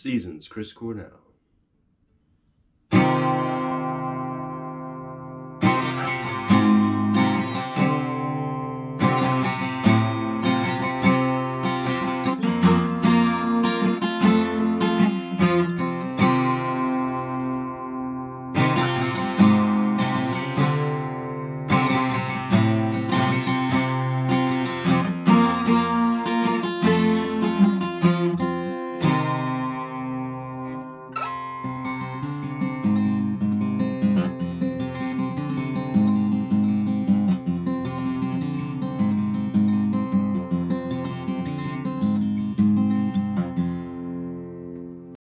Seasons, Chris Cornell.